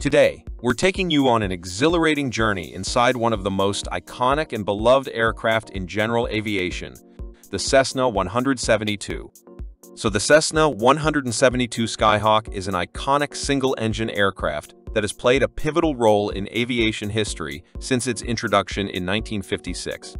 Today, we're taking you on an exhilarating journey inside one of the most iconic and beloved aircraft in general aviation, the Cessna 172. So the Cessna 172 Skyhawk is an iconic single-engine aircraft that has played a pivotal role in aviation history since its introduction in 1956.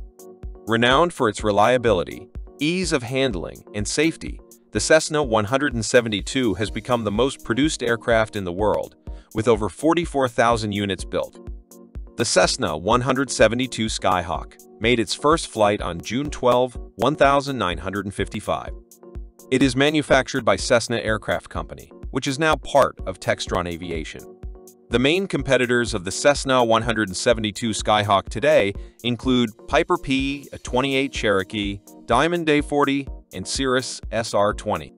Renowned for its reliability, ease of handling, and safety, the Cessna 172 has become the most produced aircraft in the world, with over 44,000 units built. The Cessna 172 Skyhawk made its first flight on June 12, 1955. It is manufactured by Cessna Aircraft Company, which is now part of Textron Aviation. The main competitors of the Cessna 172 Skyhawk today include Piper PA-28 Cherokee, Diamond DA40, and Cirrus SR20.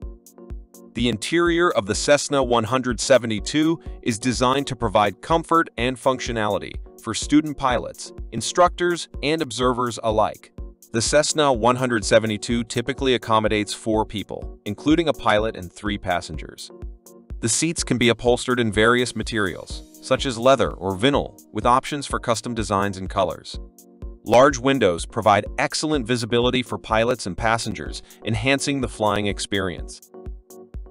The interior of the Cessna 172 is designed to provide comfort and functionality for student pilots, instructors, and observers alike. The Cessna 172 typically accommodates four people, including a pilot and three passengers. The seats can be upholstered in various materials, such as leather or vinyl, with options for custom designs and colors. Large windows provide excellent visibility for pilots and passengers, enhancing the flying experience.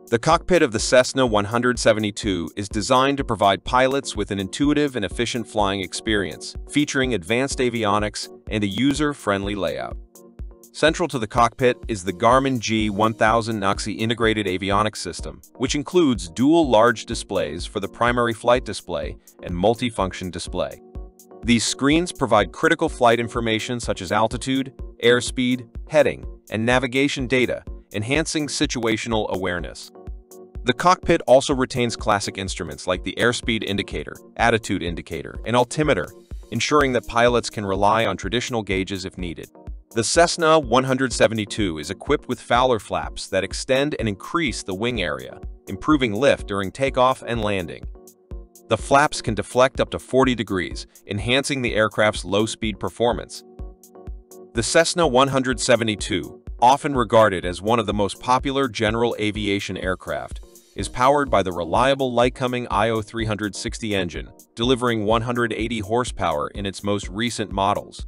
The cockpit of the Cessna 172 is designed to provide pilots with an intuitive and efficient flying experience, featuring advanced avionics and a user-friendly layout. Central to the cockpit is the Garmin G1000 NXi integrated avionics system, which includes dual large displays for the primary flight display and multifunction display. These screens provide critical flight information such as altitude, airspeed, heading, and navigation data, enhancing situational awareness. The cockpit also retains classic instruments like the airspeed indicator, attitude indicator, and altimeter, ensuring that pilots can rely on traditional gauges if needed. The Cessna 172 is equipped with Fowler flaps that extend and increase the wing area, improving lift during takeoff and landing. The flaps can deflect up to 40 degrees, enhancing the aircraft's low-speed performance. The Cessna 172, often regarded as one of the most popular general aviation aircraft, is powered by the reliable Lycoming IO360 engine, delivering 180 horsepower in its most recent models.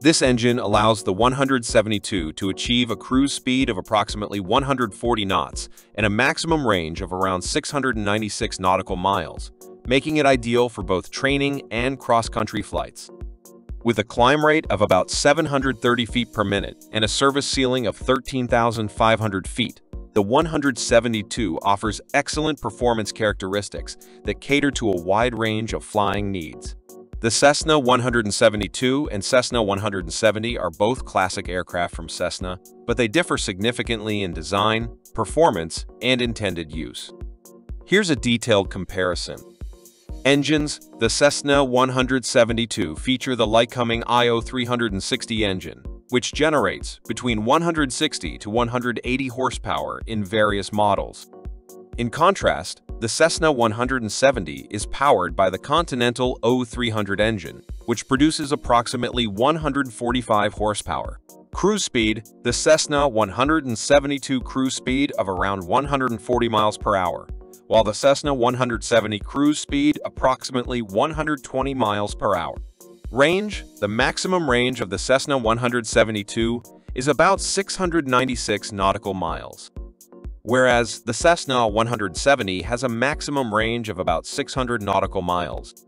This engine allows the 172 to achieve a cruise speed of approximately 140 knots and a maximum range of around 696 nautical miles, making it ideal for both training and cross-country flights. With a climb rate of about 730 feet per minute and a service ceiling of 13,500 feet, the 172 offers excellent performance characteristics that cater to a wide range of flying needs. The Cessna 172 and Cessna 170 are both classic aircraft from Cessna, but they differ significantly in design, performance, and intended use. Here's a detailed comparison. Engines The Cessna 172 feature the Lycoming IO360 engine, which generates between 160 to 180 horsepower in various models. In contrast, the Cessna 170 is powered by the Continental O300 engine, which produces approximately 145 horsepower. Cruise speed, the Cessna 172 cruise speed of around 140 miles per hour, while the Cessna 170 cruise speed approximately 120 miles per hour. Range The maximum range of the Cessna 172 is about 696 nautical miles, whereas the Cessna 170 has a maximum range of about 600 nautical miles.